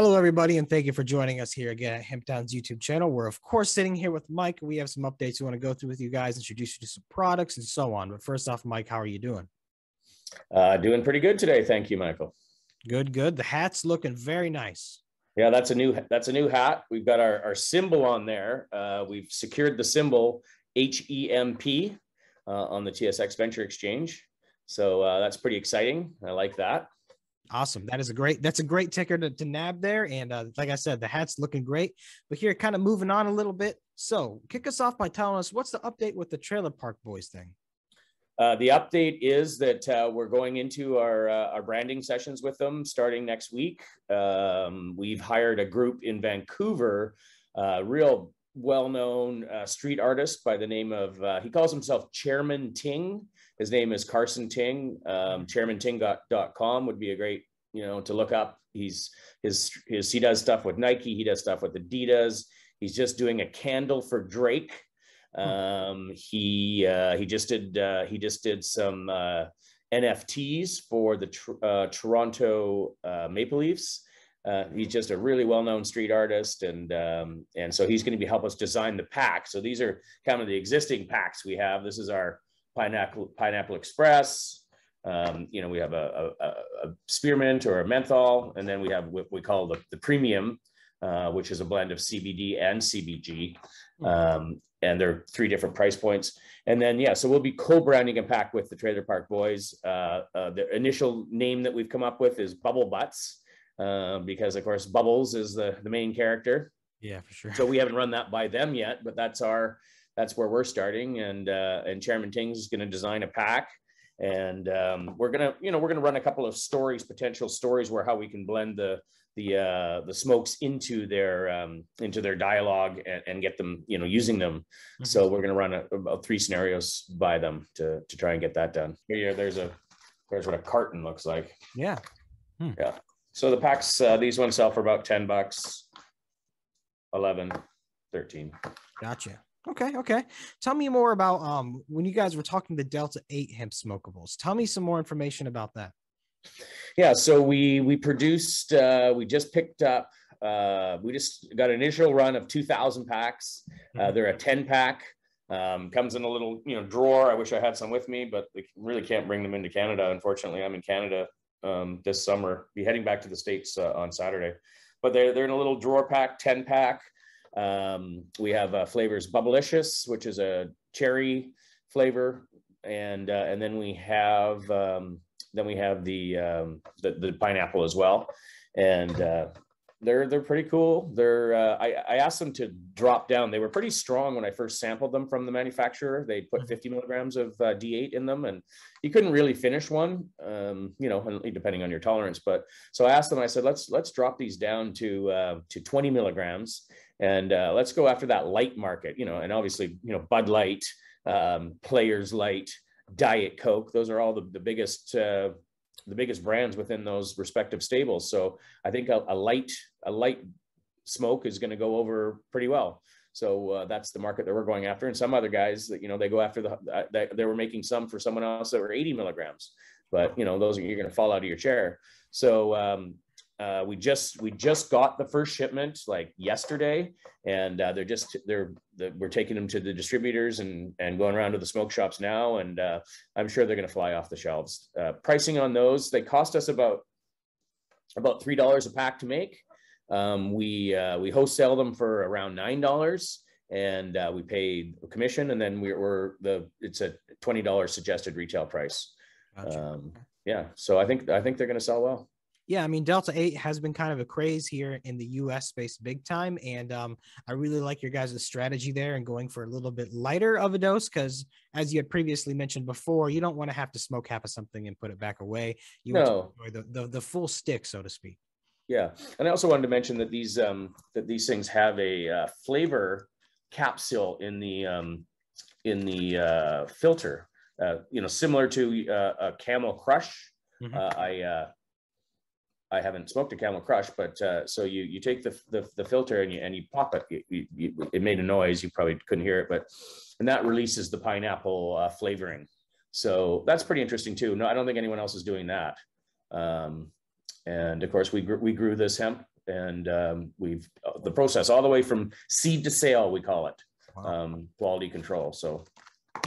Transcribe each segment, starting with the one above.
Hello, everybody, and thank you for joining us here again at Hemptown's YouTube channel. We're, of course, sitting here with Mike. We have some updates we want to go through with you guys, introduce you to some products and so on. But first off, Mike, how are you doing? Uh, doing pretty good today. Thank you, Michael. Good, good. The hat's looking very nice. Yeah, that's a new that's a new hat. We've got our, our symbol on there. Uh, we've secured the symbol HEMP uh, on the TSX Venture Exchange. So uh, that's pretty exciting. I like that. Awesome. That is a great, that's a great ticker to, to nab there. And uh, like I said, the hat's looking great, but here kind of moving on a little bit. So kick us off by telling us what's the update with the trailer park boys thing? Uh, the update is that uh, we're going into our uh, our branding sessions with them starting next week. Um, we've hired a group in Vancouver, uh, real well-known uh, street artist by the name of uh, he calls himself Chairman Ting. His name is Carson Ting. Um, ChairmanTing.com would be a great you know to look up. He's his his he does stuff with Nike. He does stuff with Adidas. He's just doing a candle for Drake Hmm. Um, he uh, he just did uh, he just did some uh, NFTs for the tr- uh, Toronto uh, Maple Leafs. Uh, he's just a really well-known street artist, and um, and so he's going to be help us design the pack. So these are kind of the existing packs we have. This is our pineapple pineapple express. Um, you know, we have a, a, a, spearmint or a menthol, and then we have what we call the, the premium, uh, which is a blend of CBD and CBG. Um, and they're three different price points. And then, yeah, so we'll be co-branding a pack with the Trailer Park Boys. Uh, uh, the initial name that we've come up with is Bubble Butts, uh, because of course Bubbles is the, the main character. Yeah, for sure. So we haven't run that by them yet, but that's our that's where we're starting. And uh, and Chairman Tings is going to design a pack, and um, we're gonna you know we're gonna run a couple of stories, potential stories where how we can blend the the uh, the smokes into their um, into their dialogue and, and, get them you know using them. Mm-hmm. So we're going to run a, about three scenarios by them to to try and get that done. Here, there's a there's what a carton looks like. Yeah. Hmm. Yeah. So the packs uh, these ones sell for about 10 bucks, 11, 13. Gotcha. Okay, okay. Tell me more about um when you guys were talking the Delta 8 hemp smokables. Tell me some more information about that. Yeah, so we we produced uh, we just picked up uh, we just got an initial run of 2,000 packs. Uh, mm-hmm. they're a 10 pack. Um, comes in a little you know drawer. I wish I had some with me, but we really can't bring them into Canada. Unfortunately, I'm in Canada um, this summer. Be heading back to the states uh, on Saturday, but they're they're in a little drawer pack, 10 pack. Um, we have uh, flavors Bubblicious, which is a cherry flavor, and uh, and then we have um, then we have the um, the, the, pineapple as well, and uh, they're they're pretty cool. They're uh, I, I asked them to drop down. They were pretty strong when I first sampled them from the manufacturer. They put mm-hmm. 50 milligrams of uh, D8 in them, and you couldn't really finish one, um, you know, depending on your tolerance. But so I asked them. I said, let's let's drop these down to uh, to 20 milligrams, and uh, let's go after that light market. You know, and obviously, you know, Bud Light, um, Players Light. Diet Coke. Those are all the, the biggest uh, the biggest brands within those respective stables. So I think a, a light a light smoke is going to go over pretty well. So uh, that's the market that we're going after. And some other guys that you know they go after the uh, they were making some for someone else that were 80 milligrams, but you know those are you're going to fall out of your chair. So um, uh, we just we just got the first shipment like yesterday, and uh, they're just they're, they're, we're taking them to the distributors and and going around to the smoke shops now, and uh, I'm sure they're going to fly off the shelves. Uh, pricing on those they cost us about about three dollars a pack to make. Um, we uh, we wholesale them for around nine dollars, and uh, we pay a commission, and then we're, we're the it's a twenty dollars suggested retail price. Gotcha. Um, yeah, so I think I think they're going to sell well yeah, I mean, Delta 8 has been kind of a craze here in the US space big time. And um, I really like your guys' strategy there and going for a little bit lighter of a dose because, as you had previously mentioned before, you don't want to have to smoke half of something and put it back away. You no. want to enjoy the, the, the full stick, so to speak. Yeah. And I also wanted to mention that these um, that these things have a uh, flavor capsule in the um, in the uh, filter, uh, you know, similar to uh, a Camel Crush. Mm-hmm. Uh, I uh, I haven't smoked a Camel Crush, but uh, so you you take the, the, the filter and you and you pop it. You, you, it made a noise. You probably couldn't hear it, but and that releases the pineapple uh, flavoring. So that's pretty interesting too. No, I don't think anyone else is doing that. Um, and of course, we grew, we grew this hemp and um, we've uh, the process all the way from seed to sale, we call it Wow. um, quality control. So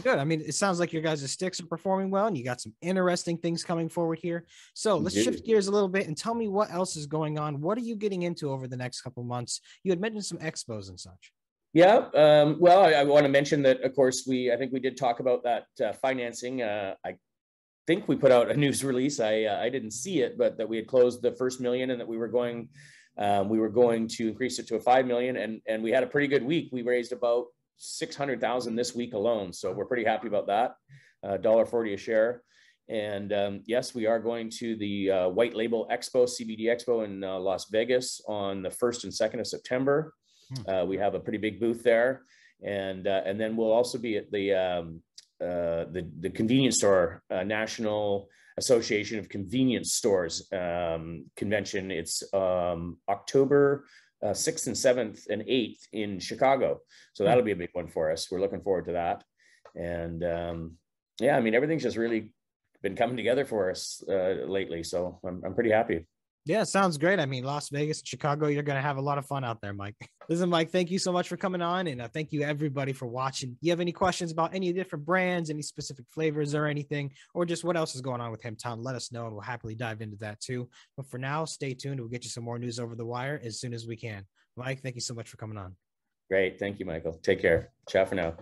Good. I mean, it sounds like your guys' sticks are performing well, and you got some interesting things coming forward here. So let's do. shift gears a little bit and tell me what else is going on. What are you getting into over the next couple months? You had mentioned some expos and such. Yeah, um, well, I, I want to mention that, of course, we I think we did talk about that uh, financing. Uh, I think we put out a news release. I uh, I didn't see it, but that we had closed the first million and that we were going um, we were going to increase it to a five million, and and we had a pretty good week. We raised about six hundred thousand this week alone, so we're pretty happy about that. Uh, Dollar forty a share. And um, yes, we are going to the uh, White Label Expo, CBD Expo in uh, Las Vegas on the 1st and 2nd of September. Uh, we have a pretty big booth there. And, uh, and then we'll also be at the, um, uh, the, the convenience store, uh, National Association of Convenience Stores um, convention. It's um, October uh, 6th and 7th and 8th in Chicago. So that'll be a big one for us. We're looking forward to that. And um, yeah, I mean, everything's just really been coming together for us uh, lately. So I'm, I'm pretty happy. Yeah, sounds great. I mean, Las Vegas, Chicago, you're going to have a lot of fun out there, Mike. Listen, Mike, thank you so much for coming on. And uh, thank you, everybody, for watching. You have any questions about any different brands, any specific flavors or anything, or just what else is going on with Hemptown, let us know and we'll happily dive into that too. But for now, stay tuned. We'll get you some more news over the wire as soon as we can. Mike, thank you so much for coming on. Great. Thank you, Michael. Take care. Ciao for now.